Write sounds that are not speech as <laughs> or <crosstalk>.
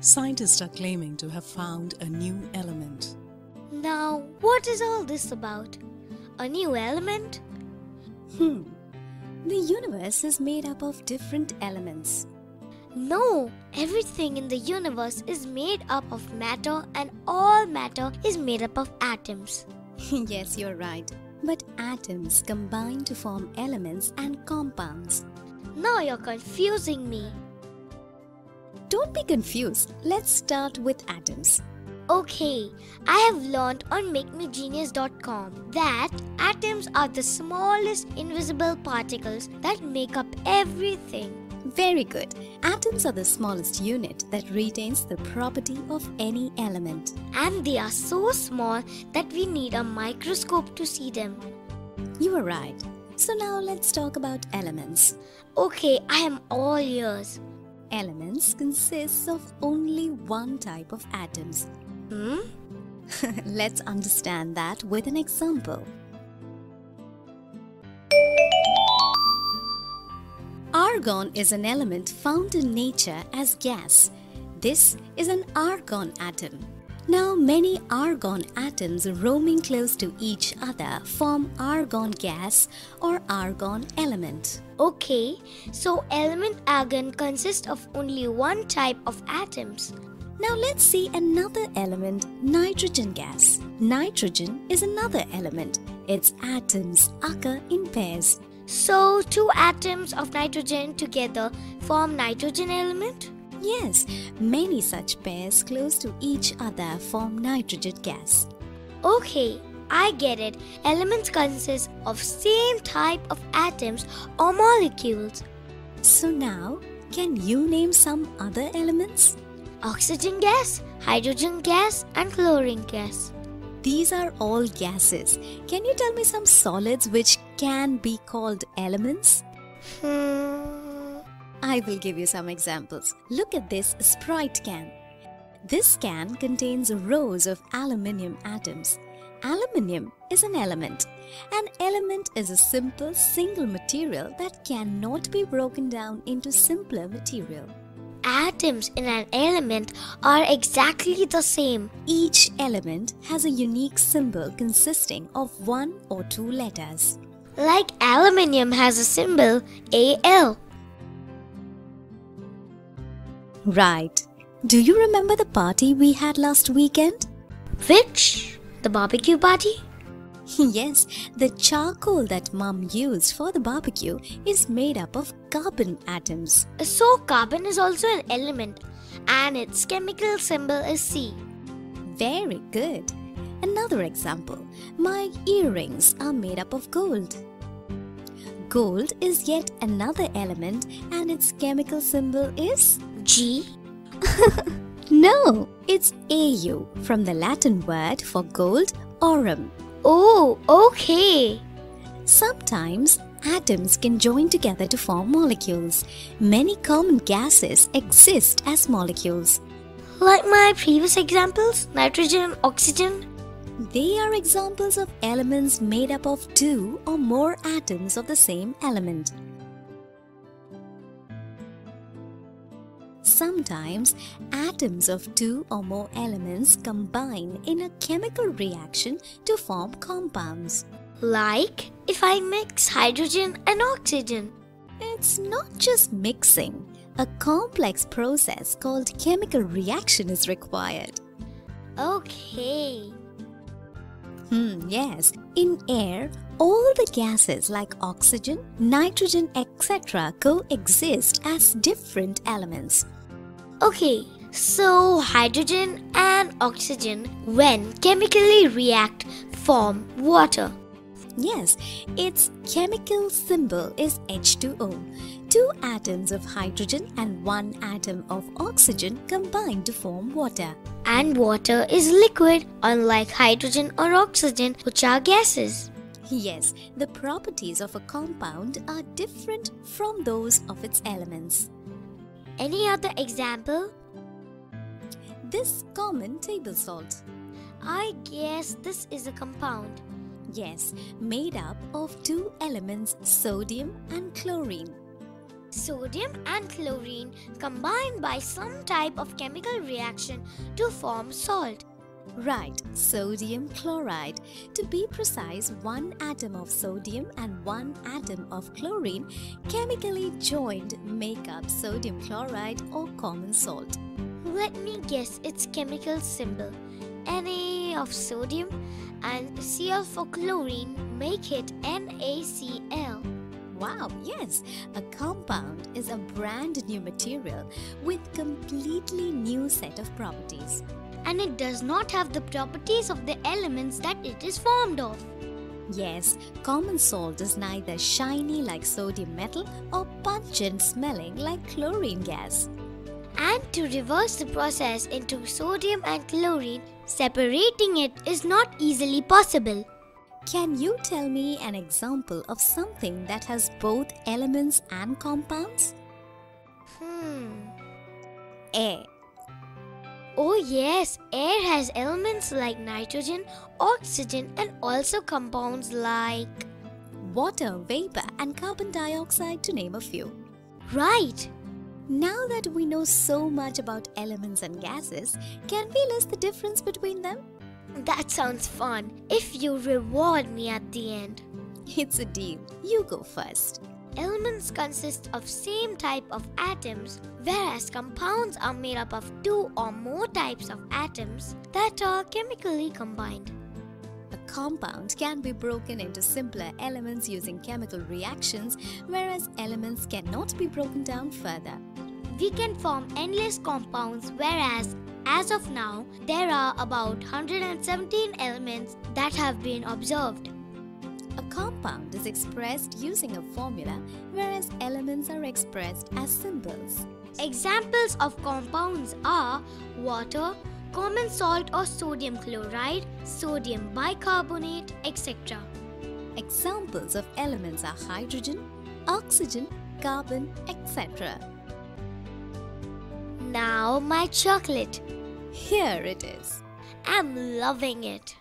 Scientists are claiming to have found a new element. Now, what is all this about? A new element? Hmm. The universe is made up of different elements. No, everything in the universe is made up of matter, and all matter is made up of atoms. <laughs> yes, you're right. But atoms combine to form elements and compounds. Now you're confusing me. Don't be confused. Let's start with atoms. Okay, I have learned on makemegenius.com that atoms are the smallest invisible particles that make up everything. Very good. Atoms are the smallest unit that retains the property of any element. And they are so small that we need a microscope to see them. You are right. So now let's talk about elements. Okay, I am all ears. Elements consist of only one type of atoms. Hmm? <laughs> let's understand that with an example. Argon is an element found in nature as gas. This is an argon atom. Now, many argon atoms roaming close to each other form argon gas or argon element. Okay, so element argon consists of only one type of atoms. Now let's see another element, nitrogen gas. Nitrogen is another element. Its atoms occur in pairs. So two atoms of nitrogen together form nitrogen element? Yes, many such pairs close to each other form nitrogen gas. Okay, I get it. Elements consist of same type of atoms or molecules. So now, can you name some other elements? Oxygen gas, hydrogen gas and chlorine gas. These are all gases. Can you tell me some solids which can be called elements? Hmm. I will give you some examples. Look at this Sprite can. This can contains rows of aluminium atoms. Aluminium is an element. An element is a simple single material that cannot be broken down into simpler material. Atoms in an element are exactly the same. Each element has a unique symbol consisting of one or two letters. Like aluminium has a symbol Al. Right. Do you remember the party we had last weekend? Which? The barbecue party? <laughs> yes, the charcoal that mom used for the barbecue is made up of carbon atoms. So carbon is also an element and its chemical symbol is C. Very good. Another example, my earrings are made up of gold. Gold is yet another element and its chemical symbol is G. <laughs> no, it's Au from the Latin word for gold, aurum. Oh, okay. Sometimes atoms can join together to form molecules. Many common gases exist as molecules. Like my previous examples, nitrogen, oxygen. They are examples of elements made up of two or more atoms of the same element. Sometimes atoms of two or more elements combine in a chemical reaction to form compounds. Like if I mix hydrogen and oxygen. It's not just mixing. A complex process called chemical reaction is required. Okay. Hmm, yes. In air, all the gases like oxygen, nitrogen, etc. coexist as different elements. Okay, so hydrogen and oxygen, when chemically react, form water. Yes, its chemical symbol is H2O. Two atoms of hydrogen and one atom of oxygen combine to form water. And water is liquid, unlike hydrogen or oxygen, which are gases. Yes, the properties of a compound are different from those of its elements. Any other example? This common table salt. I guess this is a compound. Yes, made up of two elements, sodium and chlorine. Sodium and chlorine combine by some type of chemical reaction to form salt. Right, sodium chloride. To be precise, one atom of sodium and one atom of chlorine chemically joined make up sodium chloride or common salt. Let me guess its chemical symbol. Na of sodium and Cl for chlorine make it NaCl. Wow, yes, a compound is a brand new material with completely new set of properties. And it does not have the properties of the elements that it is formed of. Yes, common salt is neither shiny like sodium metal or pungent smelling like chlorine gas. And to reverse the process into sodium and chlorine, separating it is not easily possible. Can you tell me an example of something that has both elements and compounds? Hmm. Air. Oh, yes, air has elements like nitrogen, oxygen, and also compounds like. Water, vapor, and carbon dioxide, to name a few. Right! Now that we know so much about elements and gases, can we list the difference between them? That sounds fun if you reward me at the end. It's a deal. You go first. Elements consist of same type of atoms, whereas compounds are made up of two or more types of atoms that are chemically combined. A compound can be broken into simpler elements using chemical reactions, whereas elements cannot be broken down further. We can form endless compounds, whereas as of now, there are about 117 elements that have been observed. Compound is expressed using a formula, whereas elements are expressed as symbols. Examples of compounds are water, common salt or sodium chloride, sodium bicarbonate, etc. Examples of elements are hydrogen, oxygen, carbon, etc. Now my chocolate. Here it is. I'm loving it.